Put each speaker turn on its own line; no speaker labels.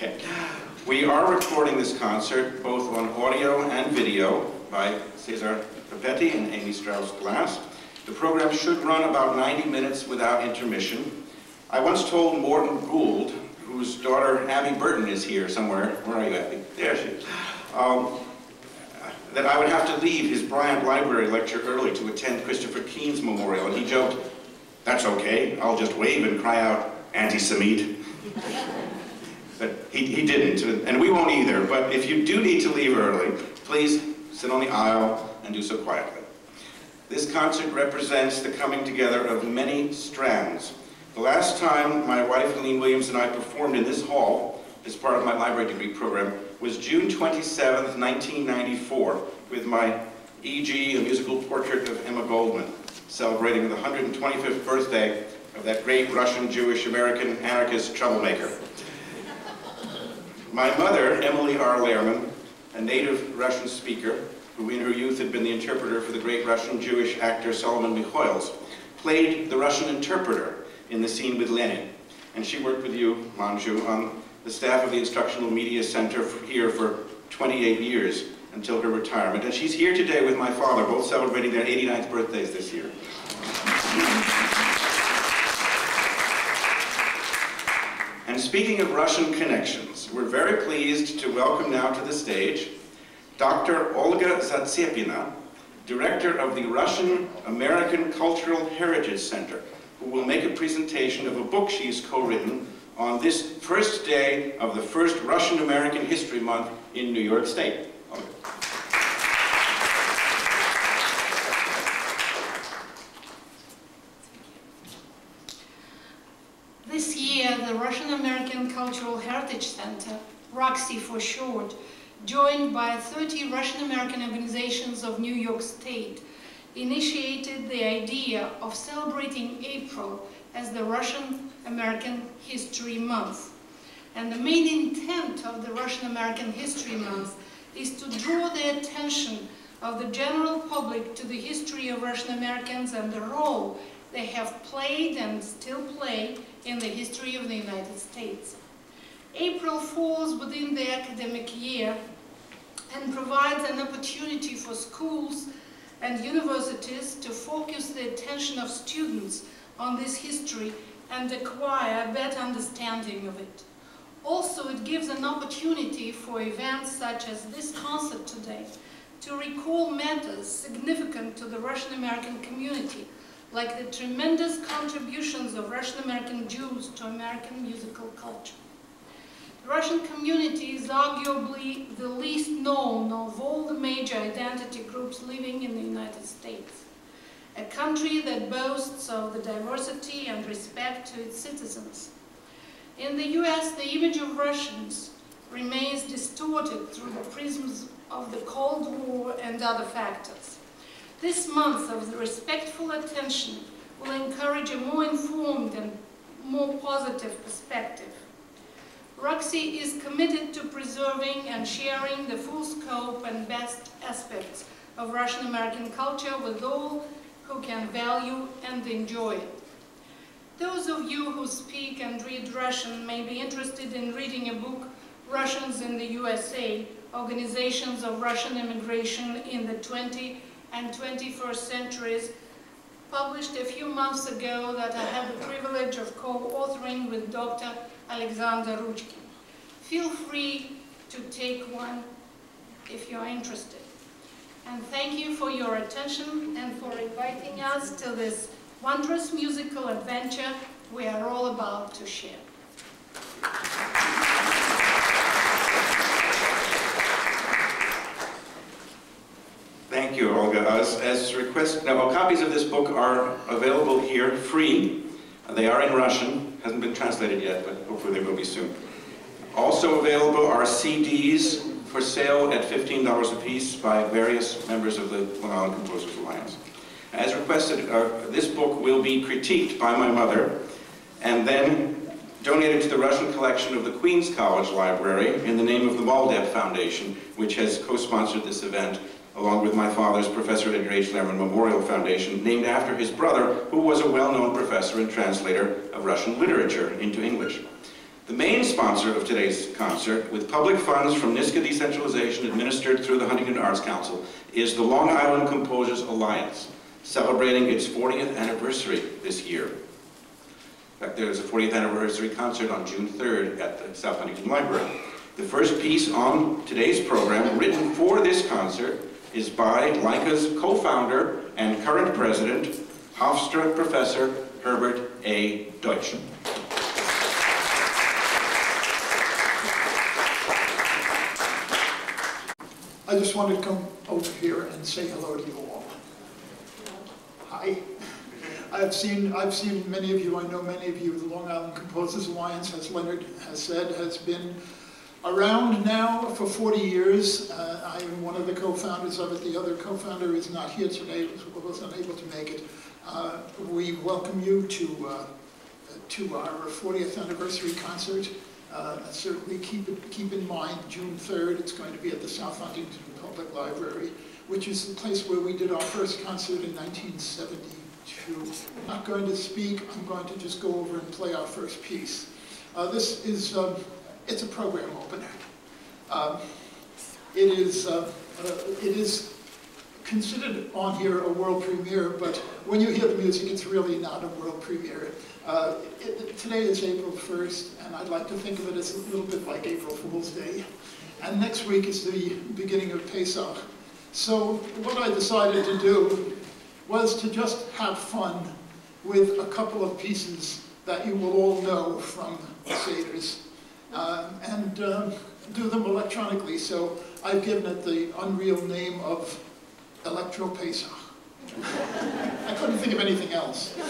Okay. We are recording this concert both on audio and video by Cesar Papetti and Amy Strauss-Glass. The program should run about 90 minutes without intermission. I once told Morton Gould, whose daughter Abby Burton is here somewhere. Where are you, Abby? There she is. Um, that I would have to leave his Bryant Library lecture early to attend Christopher Keene's memorial, and he joked, that's okay, I'll just wave and cry out, anti-Semite. but he, he didn't, and we won't either, but if you do need to leave early, please sit on the aisle and do so quietly. This concert represents the coming together of many strands. The last time my wife, Helene Williams, and I performed in this hall as part of my library degree program was June 27, 1994, with my E.G., a musical portrait of Emma Goldman, celebrating the 125th birthday of that great Russian Jewish American anarchist troublemaker. My mother, Emily R. Lehrman, a native Russian speaker, who in her youth had been the interpreter for the great Russian Jewish actor Solomon Mikhoels, played the Russian interpreter in the scene with Lenin. And she worked with you, Manju, on the staff of the Instructional Media Center here for 28 years until her retirement. And she's here today with my father, both celebrating their 89th birthdays this year. And speaking of Russian connections, we're very pleased to welcome now to the stage Dr. Olga Zatsepina, director of the Russian American Cultural Heritage Center, who will make a presentation of a book she's co-written on this first day of the first Russian-American History Month in New York State.
This year, the Russian-American Cultural Heritage Center, RACH-C for short, joined by 30 Russian-American organizations of New York State, initiated the idea of celebrating April as the Russian-American History Month. And the main intent of the Russian-American History Month is to draw the attention of the general public to the history of Russian Americans and the role they have played and still play in the history of the United States. April falls within the academic year and provides an opportunity for schools and universities to focus the attention of students on this history and acquire a better understanding of it. Also, it gives an opportunity for events such as this concert today to recall matters significant to the Russian American community, like the tremendous contributions of Russian American Jews to American musical culture. The Russian community is arguably the least known of all the major identity groups living in the United States a country that boasts of the diversity and respect to its citizens. In the US, the image of Russians remains distorted through the prisms of the Cold War and other factors. This month of respectful attention will encourage a more informed and more positive perspective. RACH-C is committed to preserving and sharing the full scope and best aspects of Russian American culture with all who can value and enjoy it. Those of you who speak and read Russian may be interested in reading a book, Russians in the USA, Organizations of Russian Immigration in the 20th and 21st Centuries, published a few months ago that I had the privilege of co-authoring with Dr. Alexander Ruchkin. Feel free to take one if you're interested. And thank you for your attention and for inviting us to this wondrous musical adventure we are all about to share.
Thank you, Olga. As, as requested, now copies of this book are available here, free. They are in Russian, hasn't been translated yet, but hopefully they will be soon. Also available are CDs for sale at $15 apiece by various members of the Long Island Composers Alliance. As requested, uh, this book will be critiqued by my mother and then donated to the Russian collection of the Queens College Library in the name of the Waldepp Foundation, which has co-sponsored this event along with my father's Professor H. Lehrman Memorial Foundation, named after his brother, who was a well-known professor and translator of Russian literature into English. The main sponsor of today's concert, with public funds from NYSCA Decentralization administered through the Huntington Arts Council, is the Long Island Composers Alliance, celebrating its 40th anniversary this year. In fact, there's a 40th anniversary concert on June 3rd at the South Huntington Library. The first piece on today's program, written for this concert, is by LICA's co-founder and current president, Hofstra professor Herbert A. Deutsch.
I just wanted to come over here and say hello to you all. Hi. I've seen, I've seen many of you, I know many of you, the Long Island Composers Alliance, as Leonard has said, has been around now for 40 years. Uh, I am one of the co-founders of it. The other co-founder is not here today, was unable to make it. Uh, we welcome you to, uh, to our 40th anniversary concert. Uh, certainly keep, it, keep in mind June 3rd, it's going to be at the South Huntington Public Library, which is the place where we did our first concert in 1972. I'm not going to speak, I'm going to just go over and play our first piece. Uh, this is, um, it's a program opener. Um, it is, uh, uh, it is considered on here a world premiere, but when you hear the music, it's really not a world premiere. Uh, it, today is April 1st, and I'd like to think of it as a little bit like April Fool's Day. And next week is the beginning of Pesach. So what I decided to do was to just have fun with a couple of pieces that you will all know from Seder's, uh, and um, do them electronically. So I've given it the unreal name of Electro Pesach. I couldn't think of anything else.